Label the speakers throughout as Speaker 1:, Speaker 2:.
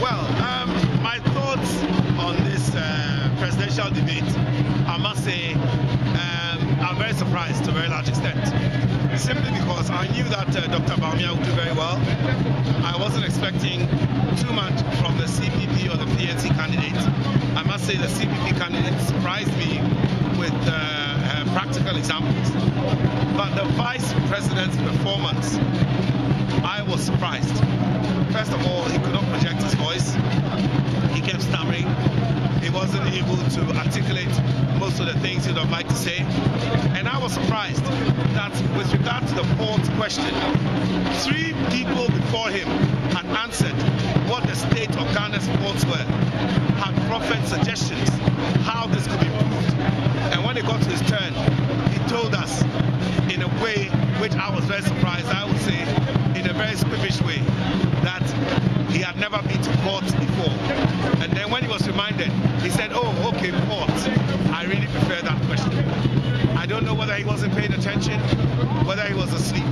Speaker 1: Well, um, my thoughts on this uh, presidential debate, I must say, um, I'm very surprised to a very large extent. Simply because I knew that uh, Dr. Bawumia would do very well. I wasn't expecting too much from the CPP or the PNC candidate. I must say the CPP candidate surprised me with uh, practical examples. But the vice president's performance, I was surprised. First of all, kept stammering. He wasn't able to articulate most of the things he'd have liked to say. And I was surprised that with regard to the fourth question, three people before him had answered what the state of Ghana's ports were, had proffered suggestions how this could be improved. And when it got to his turn, he told us in a way which I was very surprised, I would say in a very squibbish way, that he had never been to court before. And then when he was reminded, he said, oh, don't know whether he wasn't paying attention, whether he was asleep.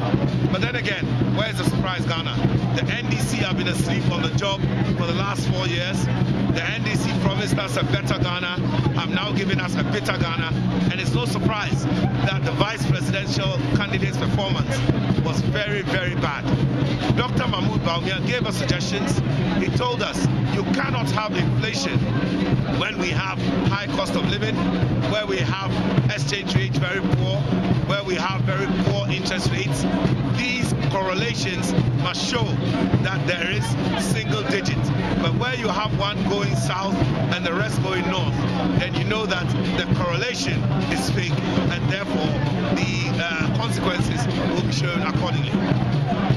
Speaker 1: But then again, where's the surprise, Ghana? The NDC have been asleep on the job for the last four years. The NDC promised us a better Ghana, have now given us a bitter Ghana, and it's no surprise that the vice presidential candidate's performance was very, very bad. Dr. Mahmoud Bawumia gave us suggestions. He told us you cannot have inflation when we have high cost of living, where we have exchange rate very poor, where we have very poor interest rates. These correlations must show that there is single digit. But where you have one going south and the rest going north, then you know that the correlation is fake and therefore the uh, consequences will be shown accordingly.